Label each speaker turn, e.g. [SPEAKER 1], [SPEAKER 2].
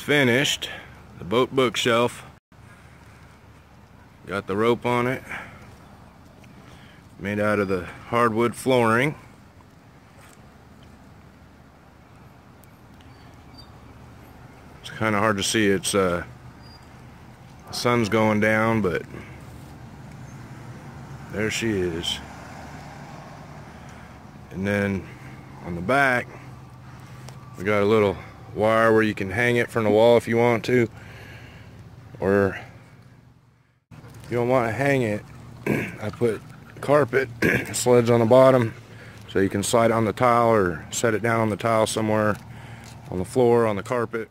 [SPEAKER 1] finished. The boat bookshelf. Got the rope on it. Made out of the hardwood flooring. It's kind of hard to see. It's uh, the sun's going down, but there she is. And then on the back, we got a little wire where you can hang it from the wall if you want to. Or you don't want to hang it, I put carpet sleds on the bottom so you can slide on the tile or set it down on the tile somewhere on the floor, on the carpet.